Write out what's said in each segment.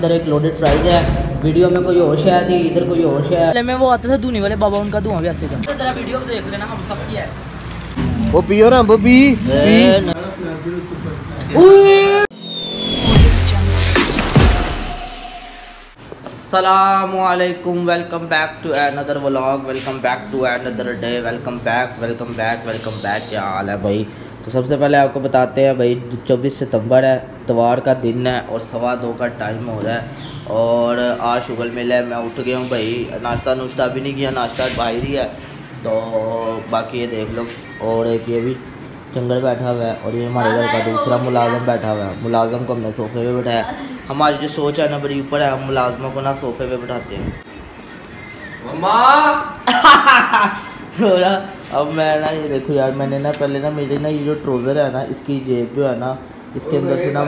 इधर एक loaded fries है। वीडियो में कोई होश शायद थी इधर कोई और शायद मैं वो आता था धूनी वाले बाबा उनका धुआँ भी ऐसे था। जरा वीडियो देख लेना हम सब की है। वो पियो ना बबी पी असलकुम welcome back to another vlog welcome back to another day welcome back welcome back welcome back क्या हाल है भाई? तो सबसे पहले आपको बताते हैं भाई चौबीस सितंबर है इतवार का दिन है और सवा दो का टाइम हो रहा है। और आज शुगल मिल है मैं उठ गया हूँ भाई। नाश्ता नुश्ता भी नहीं किया नाश्ता बाहर ही है। तो बाकी ये देख लो और एक ये भी जंगल बैठा हुआ है और ये हमारे घर का दूसरा मुलाजम बैठा हुआ है। मुलाजम को हमने सोफे पे बैठाया। हमारी जो सोच है ना बड़ी ऊपर है हम मुलाजमों को ना सोफे पे बैठाते हैं। अब मैं ना ये देखो यार मैंने ना पहले ना मेरे ना ये जो ट्रोज़र है ना इसकी जेब जो है ना इसके अंदर से ना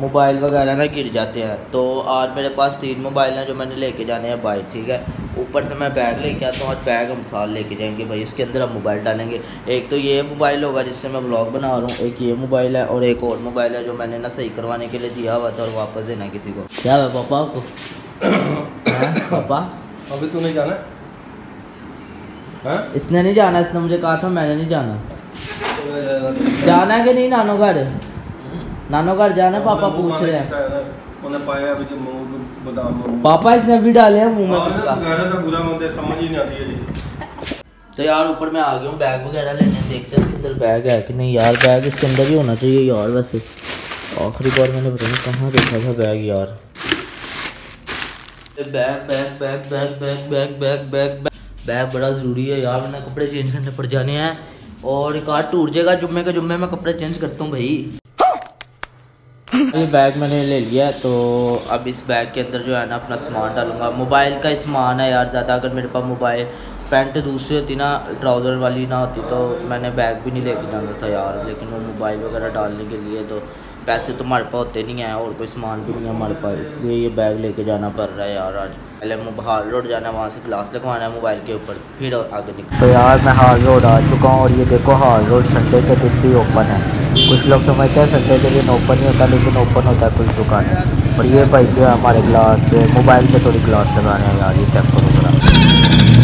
मोबाइल वगैरह ना गिर जाते हैं। तो आज मेरे पास तीन मोबाइल हैं जो मैंने लेके जाने हैं बाइक ठीक है? ऊपर से मैं बैग लेके आता हूँ आज बैग हम साल लेके जाएँगे भाई इसके अंदर हम मोबाइल डालेंगे। एक तो ये मोबाइल होगा जिससे मैं ब्लॉग बना रहा हूँ एक ये मोबाइल है और एक और मोबाइल है जो मैंने ना सही करवाने के लिए दिया हुआ था और वापस देना किसी को। क्या है पापा को पापा? अभी तू नहीं जाना हा? इसने नहीं जाना इसने मुझे कहा था मैंने नहीं जाना। जाना है कि नहीं नानो घर? नानो घर जाना है पापा पूछ रहे हैं। पापा इसने भी डाले हैं मुँह में तो यार ऊपर मैं आ गया हूँ बैग वगैरह लेने देखते हैं इसके अंदर बैग है कि नहीं। यार बैग इसके अंदर ही होना चाहिए यार वैसे। आखिरी बार मैंने पता नहीं कहाँ देखा था बैग यार। Bag bag bag bag bag bag bag bag bag bag बड़ा ज़रूरी है यार मैंने कपड़े चेंज करने पड़ जाने हैं। और एक आध टूट जाएगा जुम्मे के जुम्मे में कपड़े चेंज करता हूँ भाई। ये बैग मैंने ले लिया है, तो अब इस बैग के अंदर जो है ना अपना सामान डालूँगा। मोबाइल का ही सामान है यार ज़्यादा अगर मेरे पास मोबाइल पैंट दूसरी होती ना ट्राउज़र वाली ना होती तो मैंने बैग भी नहीं लेके जाना था यार। लेकिन वो मोबाइल वगैरह डालने के लिए तो पैसे तो हमारे पास होते नहीं हैं और कोई सामान भी नहीं है हमारे पास इसलिए ये बैग लेके जाना पड़ रहा है यार आज। पहले हार रोड जाना है, वहाँ से ग्लास लगवाना है मोबाइल के ऊपर, फिर आगे निकल तो यार मैं हाल रोड आ चुका हूँ और ये देखो हाल रोड संडे के दिन भी ओपन है। कुछ लोग समझते हैं संडे के दिन ओपन नहीं होता, लेकिन ओपन होता है कुछ दुकानें। और ये भाई जो है हमारे ग्लास मोबाइल से थोड़ी ग्लास लगाने हैं यार, ये चेक करो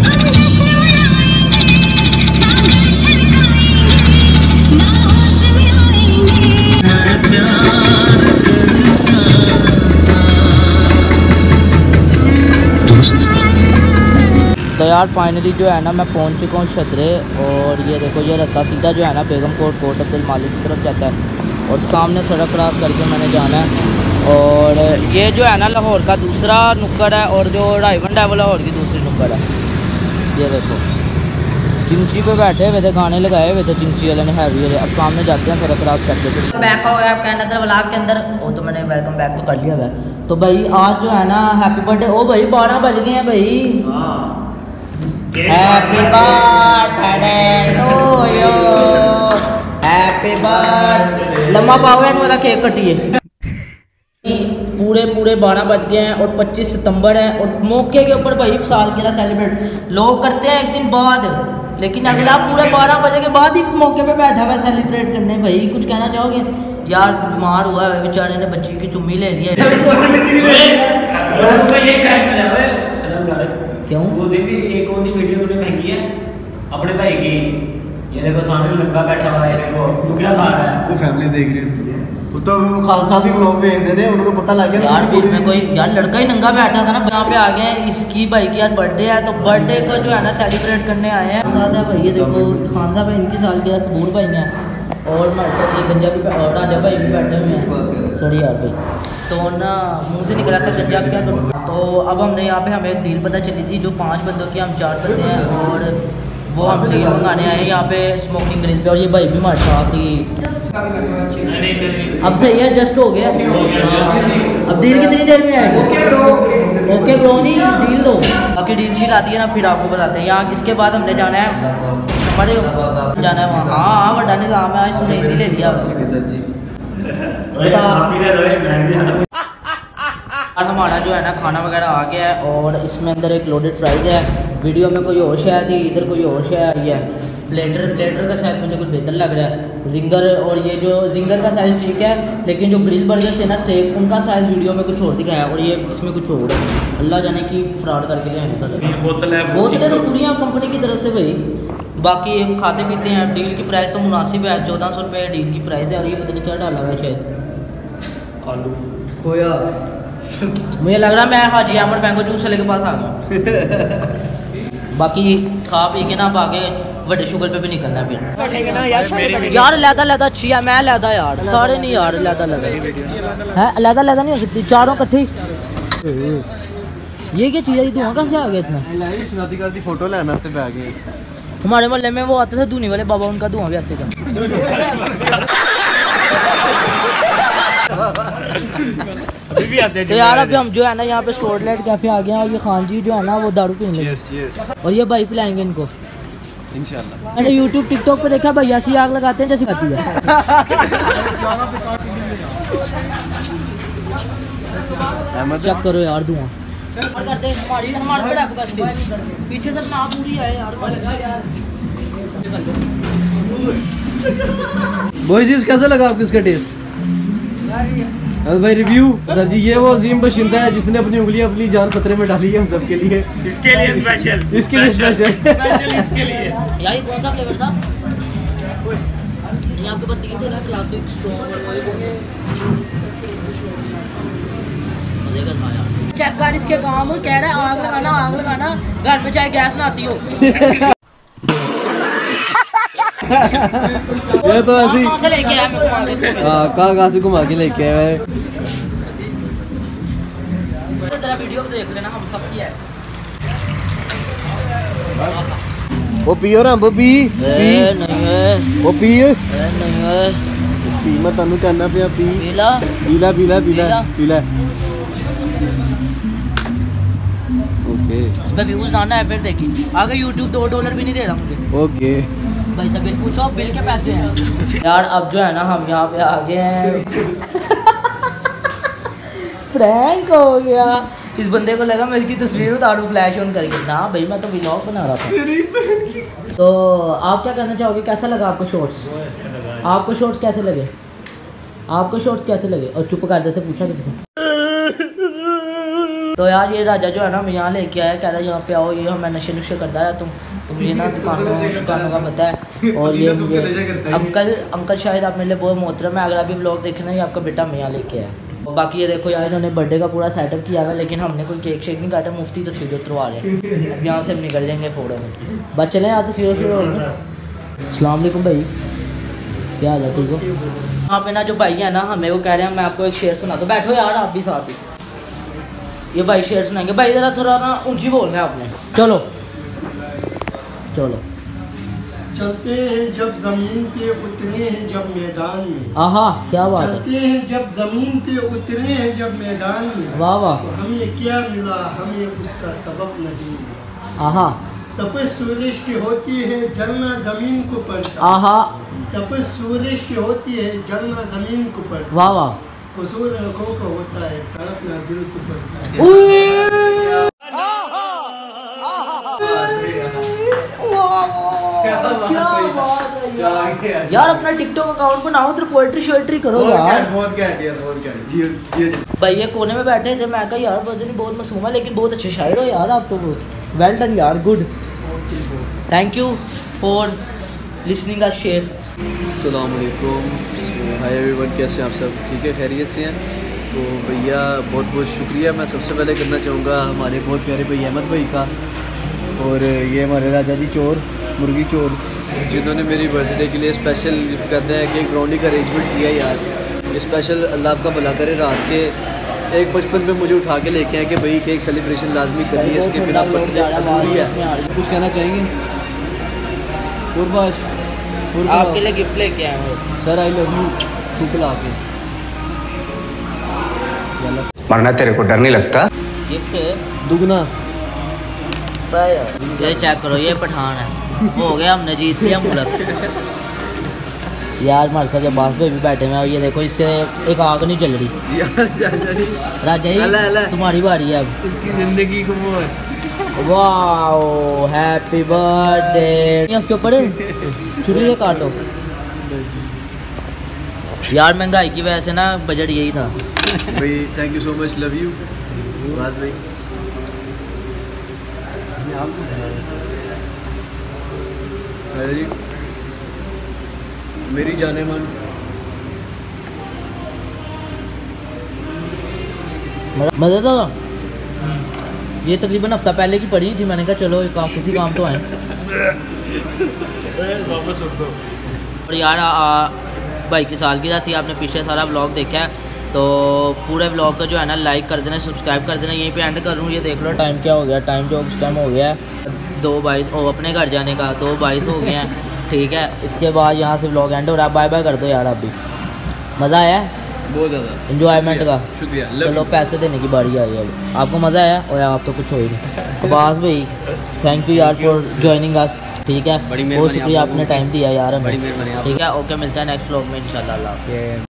यार फाइनली जो है ना मैं पहुँच चुका हूँ छतरे और ये देखो ये रास्ता सीधा जो है ना बेगम कोट कोट अब्दुल मालिक की तरफ़ जाता है और सामने सड़क क्रॉस करके मैंने जाना है और ये जो है ना लाहौर का दूसरा नुक्कड़ है और जो डायमंड है वो लाहौर की दूसरी नुक्कड़ है। ये देखो चिंची पे बैठे हुए थे गाने लगाए हुए थे चिंची वाले ने हैवी वाले। अब सामने जाते हैं सड़क क्रॉस करके। बैक हो गया आपका अनदर व्लॉग के अंदर। वो तो मैंने वेलकम बैक तो कर लिया है तो भाई आज जो है ना हैप्पी बर्थडे ओ भाई बारह बज गए हैं भाई। Happy birthday to you happy birthday लंबा पाओगे ना वाला केक कटिए। पूरे पूरे बारह बज गए हैं और 25 सितंबर है और मौके के ऊपर भाई साल गिरा सेलिब्रेट लोग करते हैं एक दिन बाद लेकिन अगला पूरे बारह बजे के बाद ही मौके पे बैठा हुआ सेलिब्रेट करने। भाई कुछ कहना चाहोगे? यार बीमार हुआ है बेचारे ने बच्ची की चुम्मी ले ली है क्यों? वो रोज़े भी एक और सी वीडियो तूने महँगी है? अपने भाई की। ये देखो सामने लड़का बैठा हुआ है देखो तू क्या खा रहा है? वो फैमिली देख रही होती है। वो तो वो खालसा भी ब्लॉग में देने हैं उनको पता लग गया यार बीच में कोई यार लड़का ही नंगा बैठा था ना यहाँ पे आ गए इसकी भाई की यार बर्थडे है तो बर्थडे को जो है ना सेलिब्रेट करने आए हैं। साथ है भाई ये देखो खान साहब इनकी साल के सबूर भाई हैं। और मैं ये गंजा भी और राजा भाई भी बैठे हुए हैं। सॉरी यार भाई। तो ना मुँह से निकला था गंजा क्या करूँ? तो अब हमने यहाँ पे हमें एक डील पता चली थी जो पाँच बंदों की हम चार बंदे हैं और वो हम डील मंगाने आए हैं यहाँ पे स्मोकिंग ग्रिल पे और ये भाई भी मार साथ ही अब सही है जस्ट हो गया। अब डील कितनी देर में आएगी? ओके ब्रो ओके ब्रो नहीं डील दो। बाकी डील शील आती है ना फिर आपको बताते हैं। यहाँ इसके बाद हमने जाना है? बड़े जाना है वहाँ। हाँ हाँ बड़ा निज़ाम है आज तूने इजी ले लिया। और हमारा जो है ना खाना वगैरह आ गया है और इसमें अंदर एक लोडेड फ्राइज है वीडियो में कोई और शय थी इधर कोई और शय आई है प्लेटर प्लेटर का साइज़ मुझे कुछ बेहतर लग रहा है जिंगर और ये जो जिंगर का साइज़ ठीक है लेकिन जो ग्रिल बर्गर थे ना स्टेक उनका साइज़ वीडियो में कुछ और दिखाया और ये इसमें कुछ और है अल्लाह जाने की फ्रॉड करके ले बोतल है बोतलें तो पूरी कंपनी की तरफ़ से भाई बाकी ये खाते पीते हैं डील की प्राइस तो मुनासिब है चौदह सौ रुपये डील की प्राइस है और ये पता नहीं क्या डाला हुआ शायद। आलू। खोया मुझे लग रहा मैं हाजी अहमद मैंगो जूस वाले के पास आ गया। बाकी खा पी के ना आप आगे वे शुगर पे भी निकलना है फिर। यार लैदा लैदा अच्छी है मैं लैदा यार। सारे नहीं यार लैदा लैदा। है लैदा लैदा नहीं हो सकती चारों कट्ठी। ये क्या चीज़ है ये धुआँ कहाँ से आ गया इतना? फ़ोटो लेने पे आ गए हमारे मोहल्ले में वो आते थे धुनी वाले बाबा उनका धुआँ भी ऐसे था। भी आते तो यार अभी हम जो है ना यहाँ पे स्पोर्टलाइट कैफ़े आ गए हैं और ये खान जी जो है ना वो दारू पीने और ये भाई पिलाएँगे इनको। मैंने यूट्यूब टिकटॉक पे देखा भैया सी आग लगाते हैं जैसे खाती है। चेक करो यार धुआँ। करते हमारी हमारे पे रख बस पीछे से ना पूरी है यार। बॉयज़ कैसा लगा आपको इसका टेस्ट अरे भाई रिव्यू सर जी ये वो अजीम बशिंदा है जिसने अपनी उंगली अपनी जान खतरे में डाली है हम सबके लिए। इसके लिए स्पेशल इसके लिए स्पेशल स्पेशल इसके लिए। यार ये कौन सा फ्लेवर था? ये आपके पास तीन थे ना क्लासिक स्ट्रॉन्ग और वही मज़े का था चेक कर इसके काम कह रहा है आग लगाना आग लगाना घर में चाहे गैस ना आती हो। ये तो ऐसी कहाँ हाँ कहाँ कहाँ से घुमा के लेके आए वीडियो देख लेना हम सब की वो पियो ना वो पी। नहीं है। वो पी। नहीं है। पी मैं तेन कहना पिया पी। पीला पीला पीला पीला। पीला। ओके इस पर व्यूज़ आना है फिर देखी। आगे यूट्यूब दो डॉलर भी नहीं दे रहा मुझे। ओके। भाई साहब बिल पूछो बिल के पैसे हैं। यार अब जो है ना हम यहाँ पे आ गए हैं। प्रैंक हो गया। इस बंदे को लगा मैं इसकी तस्वीर उतारूं फ्लैश ऑन करके। ना भाई मैं तो व्लॉग बना रहा था। तो आप क्या करना चाहोगे? कैसा लगा आपको शॉर्ट्स आपको शॉर्ट्स कैसे लगे? आपको शॉर्ट्स कैसे लगे? और चुप कर जैसे पूछा किसी ने। तो यार ये राजा जो है ना मैं यहाँ लेके आया कह रहा है यहाँ पे आओ ये हमें नशे नुशे करता है तुम तुम ये ना दुकानों दुकानों का पता है। और ये। अंकल अंकल शायद आप मेरे लिए बहुत मोहतरम है अगर अभी ब्लॉग देखना ही आपका बेटा मैं यहाँ लेके आया और बाकी ये देखो यार इन्होंने बर्थडे का पूरा सेटअप किया हुआ है लेकिन हमने कोई केक शेक नहीं काटा मुफ्ती तस्वीर उतरवा रहे हैं। अब यहाँ से हम निकल जाएँगे फ़ोटो में। बस चले यार तस्वीर अस्सलाम वालेकुम भाई। क्या हाल है ठीक हो? यहाँ पे ना जो भाई है ना हमें वो कह रहे हैं मैं आपको एक शेर सुना दो बैठो यार आप भी साथ ही। ये भाई शेर सुनाएँगे। भाई ज़रा थोड़ा ना ऊँची बोलना है आपने। चलो। चलो। चलते हैं जब ज़मीन पे उतरे हैं जब मैदान में। आहा क्या बात चलते हैं जब ज़मीन पे उतरे हैं जब मैदान में। वाह वाह। तो हमें क्या मिला हमें उसका सबक नहीं मिला। आहा। तपस सूरज की होती है जलना ज़मीन को पड़ता। आहा। तपस सूरज की होती है जलना ज़मीन को पड़ता। वाह वाह। कसूर आँखों का होता है तड़पना दिल को पड़ता है यार अपना टिकटॉक अकाउंट बनाओ तो पोएट्री शोएट्री करो यार। बहुत कैट यार बहुत जी भाई ये कोने में बैठे थे मैं कहा यार नहीं बहुत मासूम है लेकिन बहुत अच्छे शायर हो यार आप तो वेल डन यार good thank you for listening us share अलैक्म hi everyone कैसे हैं आप सब? ठीक है, खैरियत से हैं? तो भैया, बहुत बहुत शुक्रिया। मैं सबसे पहले करना चाहूँगा हमारे बहुत प्यारे भैया अहमद भाई का और ये हमारे राजा जी चोर, मुर्गी चोर, जिन्होंने मेरी बर्थडे के लिए स्पेशल कहते हैं कि ब्राउनी का अरेंजमेंट किया यार। ये स्पेशल अल्लाह आपका भला करे, रात के एक बचपन में मुझे उठा के लेके आए कि भाई केक सेलिब्रेशन लाजमी करनी है, इसके बिना बर्थडे अधूरी है। कुछ कहना चाहेंगे? आपके लिए गिफ्ट लेके आए हैं। सर आई लव यू शुक्ल आपके मरना तेरे को डर नहीं लगता? गिफ्ट दुगना। ये चेक करो ये पठान है। हो गया हमने जीत लिया मुल्क। यार हमारे साथ बास पे भी बैठे हैं और ये देखो इससे एक आग नहीं चल रही। यार चाचा जी राजा। जी तुम्हारी बारी है अब। इसकी ज़िंदगी को वाओ हैप्पी बर्थडे उसके ऊपर है? छुरी से काटो यार महँगाई की वजह से ना बजट यही था। भाई thank you so much love you Raj भाई। जी मेरी जाने मन। मज़ा था ये तकरीबन हफ़्ता पहले की पड़ी थी मैंने कहा चलो एक काम किसी काम तो आए। और यार आ, आ, भाई की सालगिरह थी आपने पीछे सारा ब्लॉग देखा है तो पूरे ब्लॉग को जो है ना लाइक कर देना सब्सक्राइब कर देना यहीं पे एंड कर लूँ ये देख लो टाइम क्या हो गया टाइम जो उस टाइम हो गया है दो बाईस ओ अपने घर जाने का दो बाईस हो गए हैं ठीक है इसके बाद यहाँ से ब्लॉग एंड हो रहा है बाय बाय कर दो यार अभी। मज़ा आया बहुत ज़्यादा। इन्जॉयमेंट का। शुक्रिया। चलो पैसे देने की बारी आई है आपको मज़ा आया और आप तो कुछ हो ही नहीं। अब्बास भाई थैंक यू यार फॉर ज्वाइनिंग अस ठीक है? बहुत शुक्रिया आपने टाइम दिया यार हमें। ठीक है? ओके मिलता है नेक्स्ट व्लॉग में इंशाल्लाह हाफिज़।